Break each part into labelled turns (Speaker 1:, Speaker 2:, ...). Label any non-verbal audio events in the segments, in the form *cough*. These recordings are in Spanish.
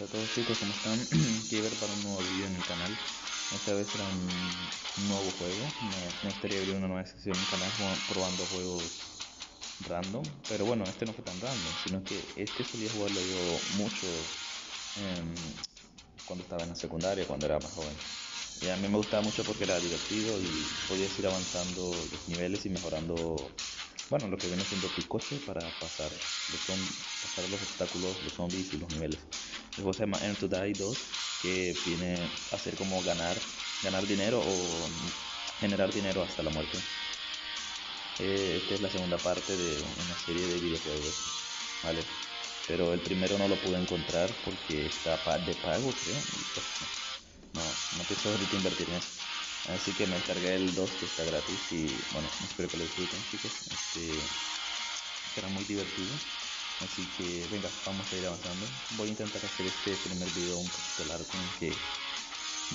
Speaker 1: A todos chicos, ¿cómo están? *clears throat* Quiero ver para un nuevo vídeo en el canal. Esta vez será un nuevo juego. Me, gustaría abrir una nueva sesión en el canal probando juegos random. Pero bueno, este no fue tan random, sino que este solía jugarlo yo mucho cuando estaba en la secundaria, cuando era más joven. Y a mí me gustaba mucho porque era divertido y podías ir avanzando los niveles y mejorando bueno, lo que viene siendo tu coche para pasar los, obstáculos, los zombies y los niveles. El juego se llama End to Die 2, que viene a ser como ganar, ganar dinero o generar dinero hasta la muerte. Eh, esta es la segunda parte de una serie de videojuegos, ¿vale? Pero el primero no lo pude encontrar porque está de pago, creo. Pues, no, no pienso ahorita invertir en eso. Así que me cargué el 2 que está gratis y bueno, espero que lo disfruten chicos. Este será muy divertido. Así que venga, vamos a ir avanzando. Voy a intentar hacer este primer video un poquito largo que,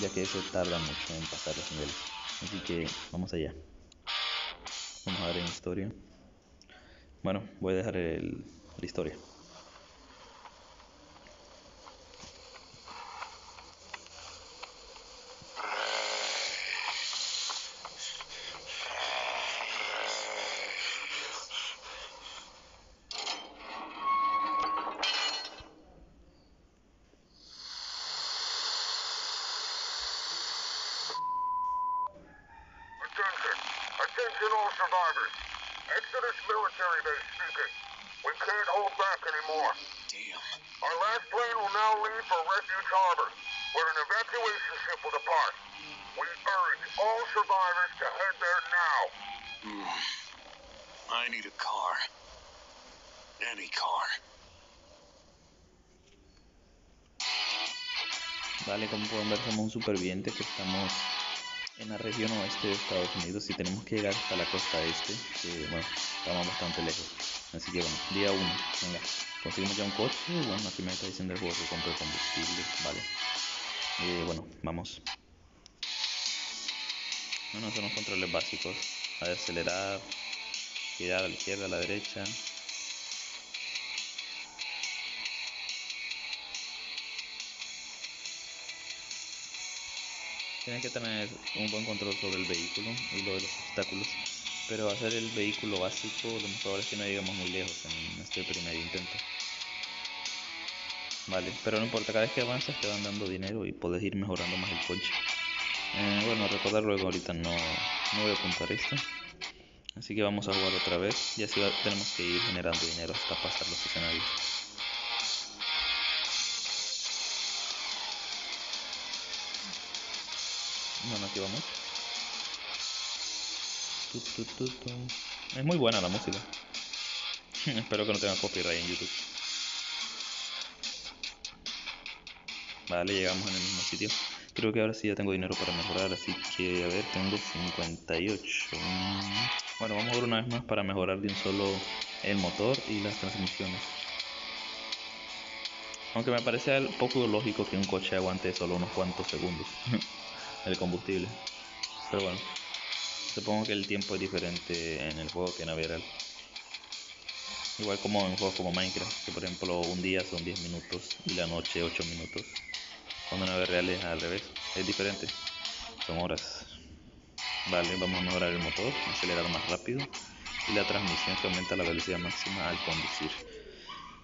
Speaker 1: ya que eso tarda mucho en pasar los niveles. Así que vamos allá. Vamos a ver en historia. Bueno, voy a dejar el, la historia.
Speaker 2: Now leave for Refuge Harbor, where an evacuation ship will depart. We urge all survivors to head there now.
Speaker 3: Mm. *sighs* I need a car. Any car.
Speaker 1: Vale, como pueden ver somos un superviviente que estamos en la región oeste de Estados Unidos y tenemos que llegar hasta la costa este, que bueno, estamos bastante lejos. Así que bueno, día 1, venga, conseguimos ya un coche, bueno, aquí me está diciendo el juego que compre combustible, vale. Eh, bueno, vamos. Bueno, son los controles básicos, a acelerar, girar a la izquierda, a la derecha, Tienes que tener un buen control sobre el vehículo y lo de los obstáculos. Pero hacer el vehículo básico, lo mejor es que no llegamos muy lejos en este primer intento. Vale, pero no importa, cada vez que avanzas te van dando dinero y puedes ir mejorando más el coche. Eh, bueno, recordar luego ahorita no, no voy a apuntar esto. Así que vamos a jugar otra vez y así tenemos que ir generando dinero hasta pasar los escenarios. Bueno, aquí vamos. Es muy buena la música. *laughs* Espero que no tenga copyright en YouTube. Vale, llegamos en el mismo sitio. Creo que ahora sí ya tengo dinero para mejorar, así que a ver, tengo 58. Bueno, vamos a ver una vez más para mejorar de un solo el motor y las transmisiones. Aunque me parece poco lógico que un coche aguante solo unos cuantos segundos. *laughs* el combustible. Pero bueno, supongo que el tiempo es diferente en el juego que en la vida real. Igual como en juegos como Minecraft, que por ejemplo un día son 10 minutos y la noche 8 minutos. Cuando en la vida real es al revés, es diferente, son horas. Vale, vamos a mejorar el motor, acelerar más rápido y la transmisión que aumenta la velocidad máxima al conducir.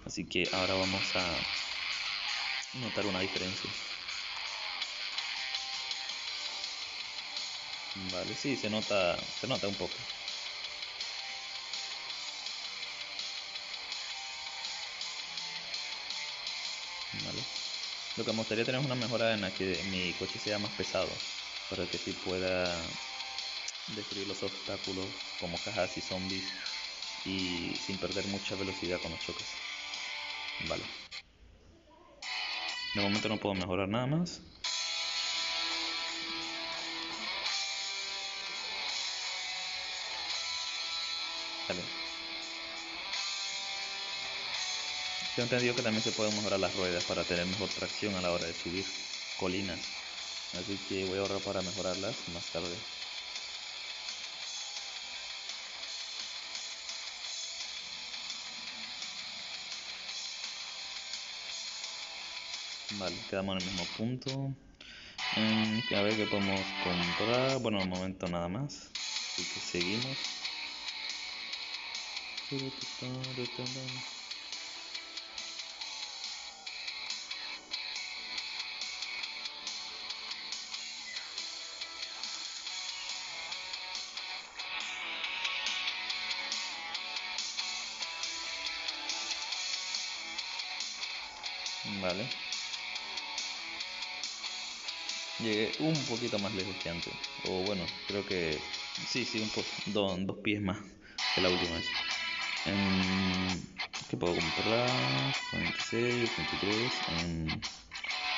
Speaker 1: Así que ahora vamos a notar una diferencia. Vale, sí, se nota, se nota un poco. Vale. Lo que me gustaría tener es una mejora en la que mi coche sea más pesado, para que sí pueda destruir los obstáculos como cajas y zombies y sin perder mucha velocidad con los choques. Vale. De momento no puedo mejorar nada más. Tengo entendido que también se pueden mejorar las ruedas para tener mejor tracción a la hora de subir colinas. Así que voy a ahorrar para mejorarlas más tarde. Vale, quedamos en el mismo punto. Mm, a ver qué podemos comprar. Bueno, de momento nada más. Así que seguimos. Vale. Llegué un poquito más lejos que antes. O bueno, creo que sí, sí, un poco. dos pies más que la última vez. ¿Qué puedo comprar? 46, 23. Em,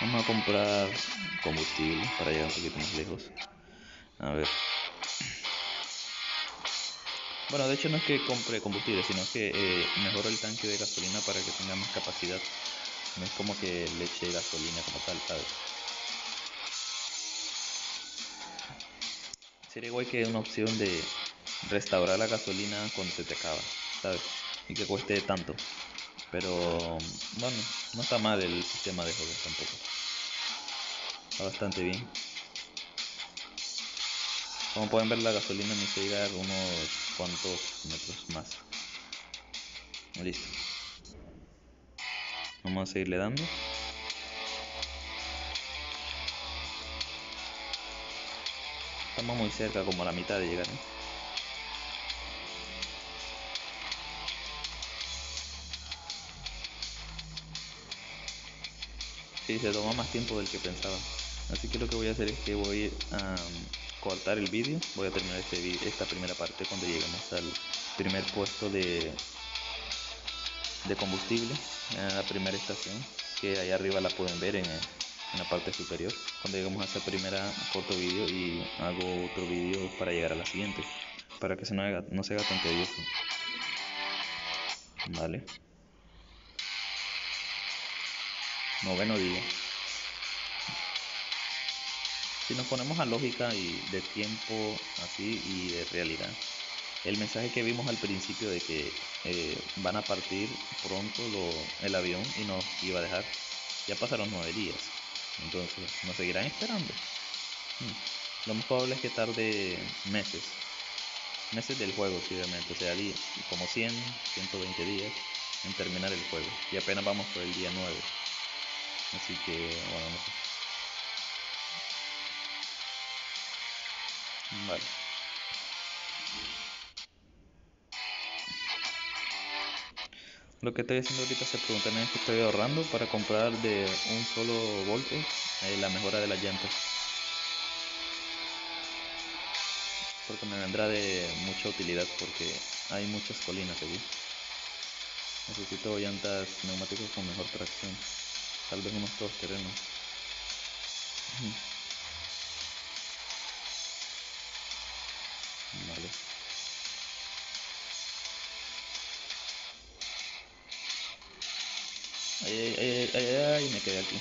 Speaker 1: vamos a comprar combustible para llegar un poquito más lejos. A ver. Bueno, de hecho no es que compre combustible, sino que eh, mejoro el tanque de gasolina para que tenga más capacidad. No es como que le eche gasolina como tal, ¿sabes? Sería igual que una opción de restaurar la gasolina cuando se te acaba, ¿sabes? Y que cueste tanto. Pero bueno, no está mal el sistema de juegos tampoco. Está bastante bien. Como pueden ver la gasolina me hizo llegar unos cuantos metros más. Listo. Vamos a seguirle dando. Estamos muy cerca, como a la mitad de llegar. ¿eh? Se toma más tiempo del que pensaba. Así que lo que voy a hacer es que voy a um, cortar el vídeo. Voy a terminar este, esta primera parte cuando lleguemos al primer puesto de, de combustible, en la primera estación, que ahí arriba la pueden ver en, la parte superior cuando llegamos a esa primera corto vídeo y hago otro vídeo para llegar a la siguiente para que se no, haga, no se haga tan tedioso. Vale. Noveno día. Si nos ponemos a lógica y de tiempo así y de realidad el mensaje que vimos al principio de que eh, van a partir pronto el avión y nos iba a dejar ya pasaron nueve días entonces, ¿nos seguirán esperando? Hmm. Lo más probable es que tarde meses. Meses del juego, obviamente. O sea, como 100, 120 días en terminar el juego. Y apenas vamos por el día 9. Así que, bueno, no sé. Vale. Lo que estoy haciendo ahorita se preguntan es que estoy ahorrando para comprar de un solo golpe eh, la mejora de las llantas. Porque me vendrá de mucha utilidad porque hay muchas colinas aquí. Necesito llantas neumáticos con mejor tracción. Tal vez unos todos terrenos. Vale. Ay, ay, ay, ay, me quedé aquí.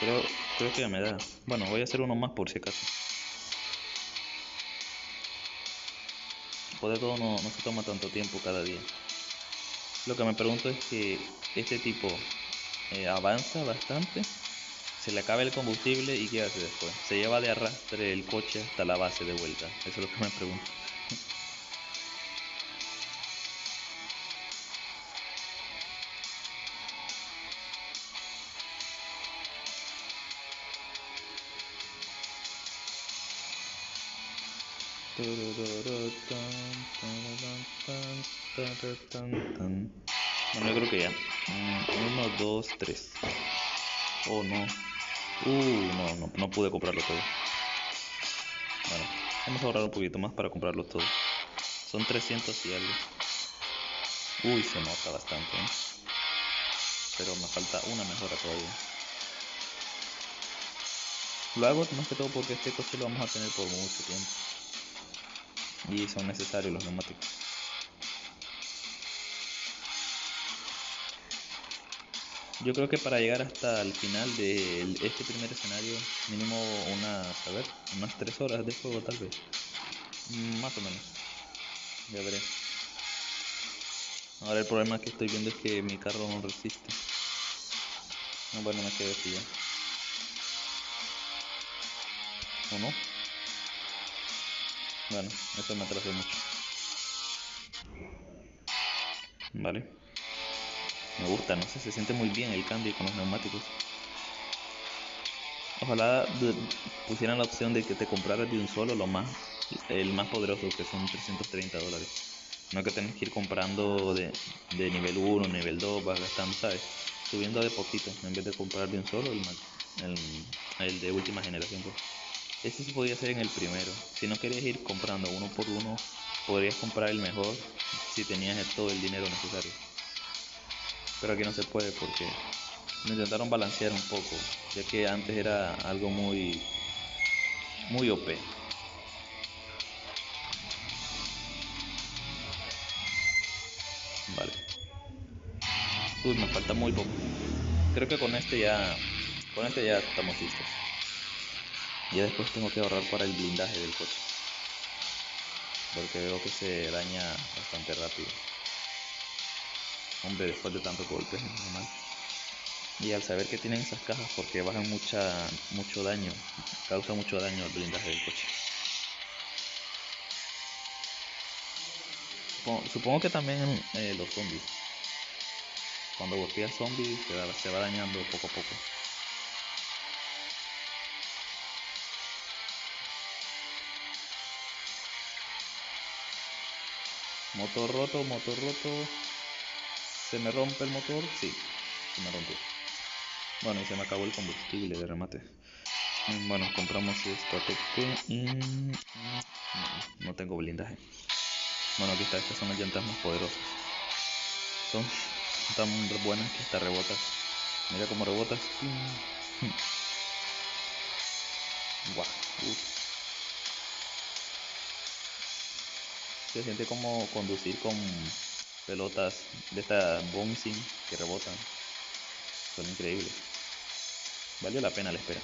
Speaker 1: creo, creo que ya me da. Bueno, voy a hacer uno más por si acaso. Poder todo no, no se toma tanto tiempo cada día. Lo que me pregunto es que este tipo eh, avanza bastante, se le acaba el combustible y ¿qué hace después? Se lleva de arrastre el coche hasta la base de vuelta. Eso es lo que me pregunto. *laughs* Bueno, yo creo que ya. Mm, uno, dos, tres. Oh, no. Uh, no, no, no pude comprarlo todo. Bueno, vamos a ahorrar un poquito más para comprarlo todo. Son 300 y algo. Uy, se nota bastante. ¿eh? Pero me falta una mejora todavía. Lo hago más que todo porque este coche lo vamos a tener por mucho tiempo y son necesarios los neumáticos. Yo creo que para llegar hasta el final de este primer escenario, mínimo unas, a ver, unas 3 horas de juego tal vez. Mm, más o menos. Ya veré. Ahora el problema que estoy viendo es que mi carro no resiste. No, bueno, me quedé así ya. ¿O no? Bueno, eso me atrasó mucho. Vale. Me gusta, no sé, se siente muy bien el cambio con los neumáticos. Ojalá pusieran la opción de que te compraras de un solo lo más, el más poderoso, que son 330 dólares. No que tenés que ir comprando de, de nivel 1, nivel 2, vas gastando, ¿sabes? Subiendo de poquito, en vez de comprar de un solo el, el, el de última generación. Pues. Ese sí podía ser en el primero. Si no querías ir comprando uno por uno, podrías comprar el mejor si tenías todo el dinero necesario. Pero aquí no se puede porque lo intentaron balancear un poco, ya que antes era algo muy muy OP. Vale. Uy, me falta muy poco. Creo que con este ya con este ya estamos listos. Ya después tengo que ahorrar para el blindaje del coche. Porque veo que se daña bastante rápido. Hombre, después de tantos golpes, es normal. Y al saber que tienen esas cajas porque bajan mucha, mucho daño, causa mucho daño el blindaje del coche. Supongo, que también eh, los zombies. Cuando golpeas zombies se va dañando poco a poco. Motor roto, motor roto. ¿Se me rompe el motor? Sí, se me rompió. Bueno, y se me acabó el combustible de remate. Mm, Bueno, compramos esto a tope y... No, no tengo blindaje. Bueno, aquí está, estas son las llantas más poderosas. Son tan buenas que hasta rebotas. Mira cómo rebotas. *laughs* Guau. Se siente como conducir con pelotas de esta bouncing que rebotan. Son increíbles. Valió la pena la espera.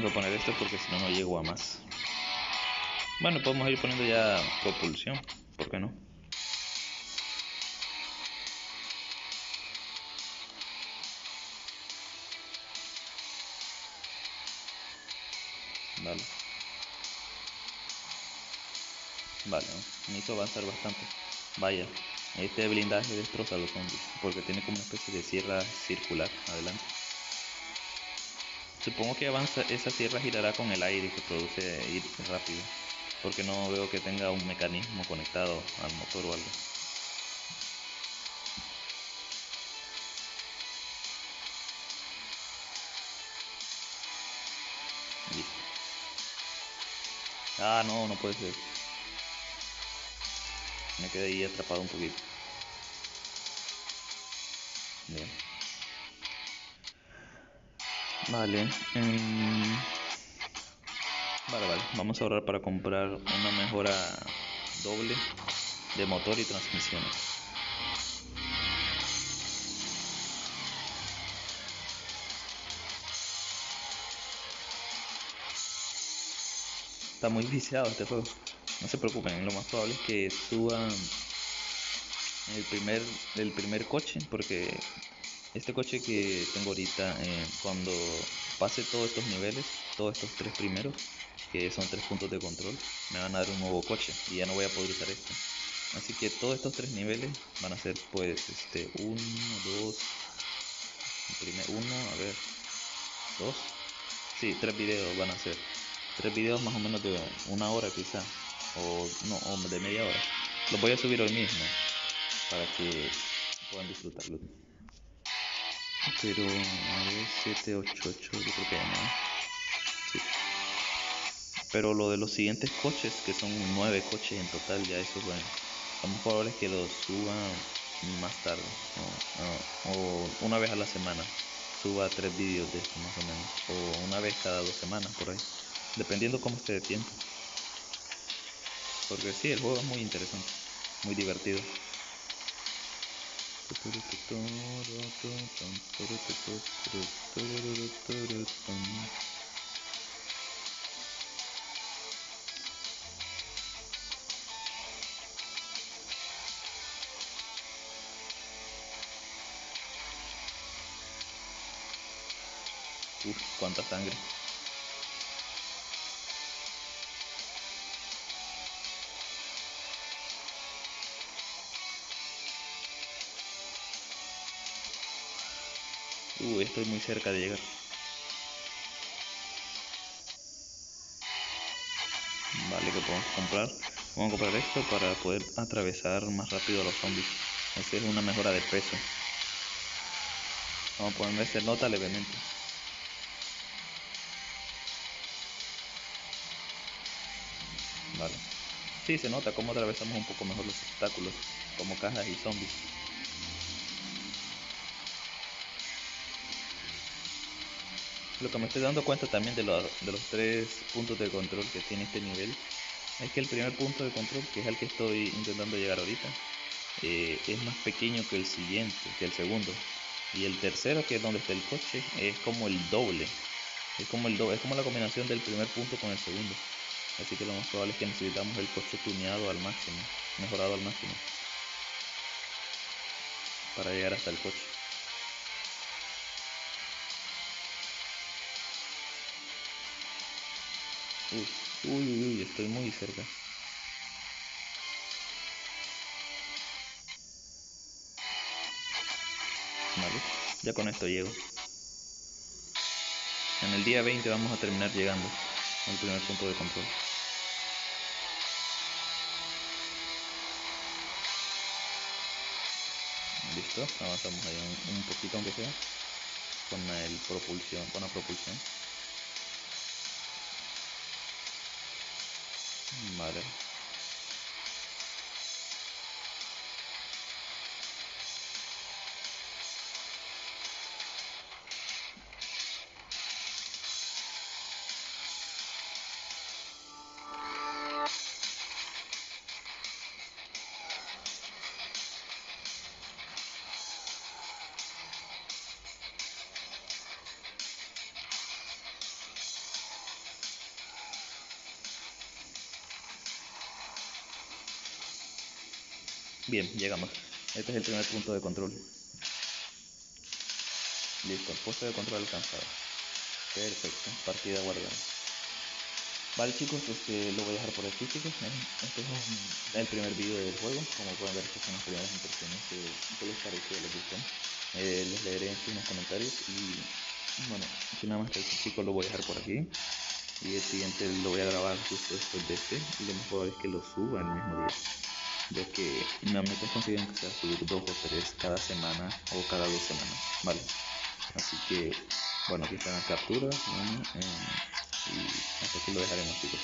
Speaker 1: Tengo que poner esto porque si no, no llego a más. Bueno, podemos ir poniendo ya propulsión. ¿Por qué no? Vale. Vale, me hizo avanzar bastante. Vaya, este blindaje destroza los zombies porque tiene como una especie de sierra circular adelante. Supongo que avanza, esa sierra girará con el aire que produce ir rápido, porque no veo que tenga un mecanismo conectado al motor o algo. Ah, no, no puede ser. Me quedé ahí atrapado un poquito. Bien. Vale. em, Vale, vale. Vamos a ahorrar para comprar una mejora doble de motor y transmisiones. Está muy viciado este juego. No se preocupen, lo más probable es que suban el primer, el primer coche, porque este coche que tengo ahorita, eh, cuando pase todos estos niveles, todos estos tres primeros, que son tres puntos de control, me van a dar un nuevo coche y ya no voy a poder usar este. Así que todos estos tres niveles van a ser pues este uno, dos, primer uno, a ver, dos, sí, tres videos van a ser, tres videos más o menos de una hora quizá, o no, o de media hora. Los voy a subir hoy mismo para que puedan disfrutarlo. Pero a ver, 7, 8, 8, yo creo que ya no. Pero lo de los siguientes coches, que son nueve coches en total, ya eso bueno. Lo más probable es que los suban más tarde, o una vez a la semana. suba tres vídeos de esto más o menos. O una vez cada dos semanas por ahí. Dependiendo cómo esté de tiempo. Porque sí, el juego es muy interesante. Muy divertido. Uf, cuánta sangre. Uh, estoy muy cerca de llegar. Vale, que podemos comprar. Vamos a comprar esto para poder atravesar más rápido a los zombies. Esa es una mejora de peso. Vamos a poner ese nota levemente. Vale. Sí, se nota cómo atravesamos un poco mejor los obstáculos, como cajas y zombies. Lo que me estoy dando cuenta también de, lo- de los tres puntos de control que tiene este nivel es que el primer punto de control, que es el que estoy intentando llegar ahorita, eh, es más pequeño que el siguiente, que el segundo. Y el tercero, que es donde está el coche, es como el doble. Es como el doble, es como la combinación del primer punto con el segundo. Así que lo más probable es que necesitamos el coche tuneado al máximo, mejorado al máximo, para llegar hasta el coche. Uy, uy, uy, estoy muy cerca. Vale, ya con esto llego. En el día 20 vamos a terminar llegando al primer punto de control. Listo, avanzamos ahí un, un poquito aunque sea con el propulsión, con la propulsión. Vale. Bien, llegamos. Este es el primer punto de control. Listo, puesto de control alcanzado. Perfecto, partida guardada. Vale chicos, este, lo voy a dejar por aquí chicos. Este es el primer vídeo del juego. Como pueden ver, estas son las primeras impresiones. que- ¿Qué les pareció? ¿Les gustó? Eh, les leeré en los comentarios. Y bueno, sin nada más que decir chicos, lo voy a dejar por aquí. Y el siguiente lo voy a grabar justo después de este. Y lo mejor es que lo suba el mismo día ya que es conseguir que sea subir dos o tres cada semana o cada dos semanas, ¿vale? Así que, bueno, aquí están las capturas, eh, y hasta aquí lo dejaremos, chicos.